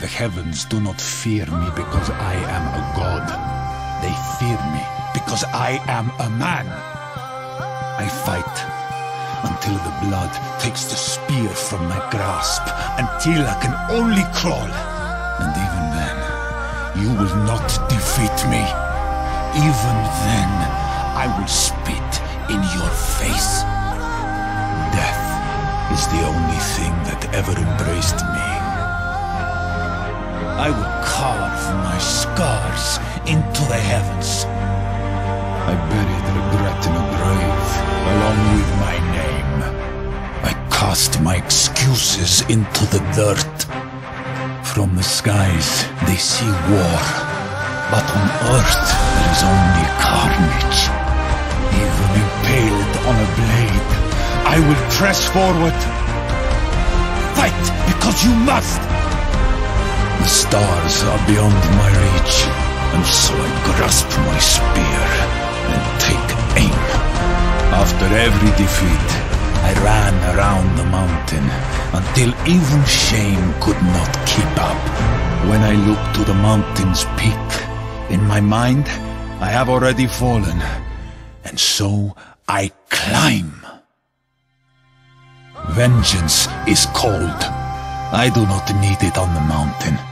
The heavens do not fear me because I am a god. They fear me because I am a man. I fight until the blood takes the spear from my grasp, until I can only crawl. And even then, you will not defeat me. Even then, I will spit in your face. Death is the only thing that ever embraced me. I will carve my scars into the heavens. I buried regret in a grave, along with my name. I cast my excuses into the dirt. From the skies, they see war. But on earth, there is only carnage. Even impaled on a blade, I will press forward. Fight because you must! The stars are beyond my reach, and so I grasp my spear and take aim. After every defeat, I ran around the mountain until even shame could not keep up. When I look to the mountain's peak, in my mind, I have already fallen, and so I climb. Vengeance is cold. I do not need it on the mountain.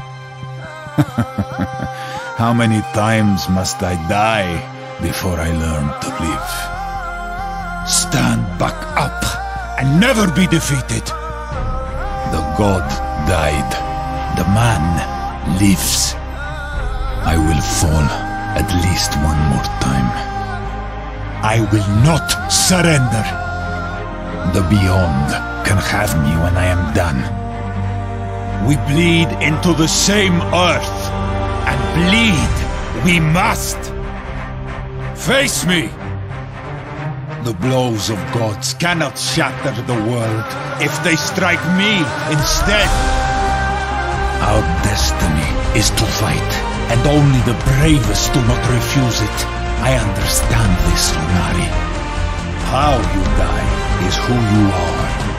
How many times must I die before I learn to live? Stand back up and never be defeated. The god died. The man lives. I will fall at least one more time. I will not surrender. The beyond can have me when I am done. We bleed into the same earth, and bleed we must. Face me! The blows of gods cannot shatter the world if they strike me instead. Our destiny is to fight, and only the bravest do not refuse it. I understand this, Lunari. How you die is who you are.